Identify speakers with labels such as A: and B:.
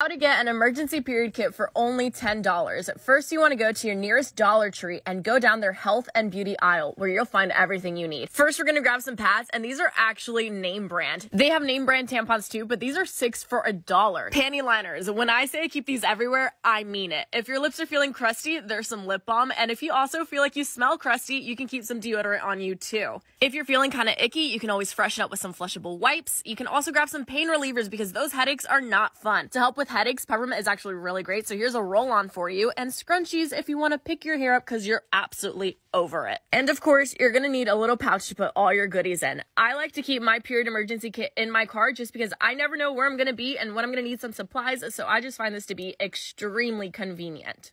A: How to get an emergency period kit for only $10. First, you want to go to your nearest Dollar Tree and go down their health and beauty aisle where you'll find everything you need. First, we're going to grab some pads, and these are actually name brand. They have name brand tampons too, but these are six for a dollar. Panty liners. When I say keep these everywhere, I mean it. If your lips are feeling crusty, there's some lip balm, and if you also feel like you smell crusty, you can keep some deodorant on you too. If you're feeling kind of icky, you can always freshen up with some flushable wipes. You can also grab some pain relievers because those headaches are not fun. To help with headaches, peppermint is actually really great. So here's a roll on for you and scrunchies if you want to pick your hair up because you're absolutely over it. And of course, you're going to need a little pouch to put all your goodies in. I like to keep my period emergency kit in my car just because I never know where I'm going to be and when I'm going to need some supplies. So I just find this to be extremely convenient.